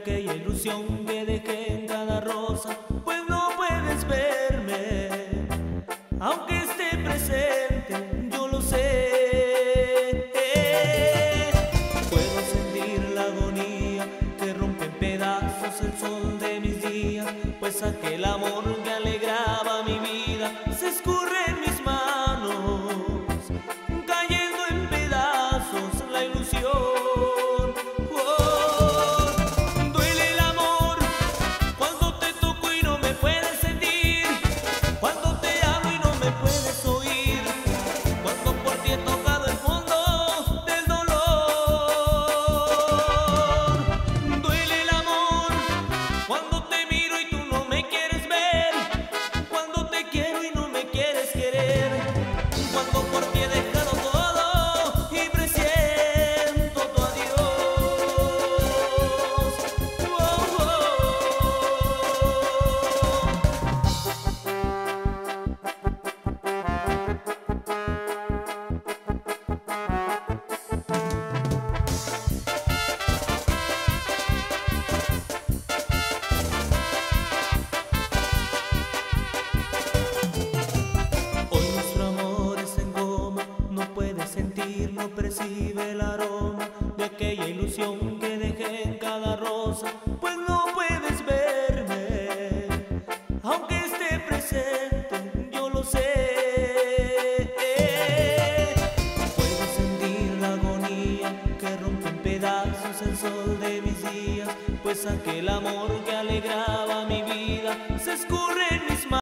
aquella ilusión que dejé en cada rosa, pues no puedes verme, aunque esté presente, yo lo sé. Puedo sentir la agonía que rompe en pedazos el sol de mis días, pues aquel amor que alegraba mi vida se escurre en mis no percibe el aroma de aquella ilusión que dejé en cada rosa, pues no puedes verme, aunque esté presente, yo lo sé. Puedo sentir la agonía que rompe en pedazos el sol de mis días, pues aquel amor que alegraba mi vida se escurre en mis manos.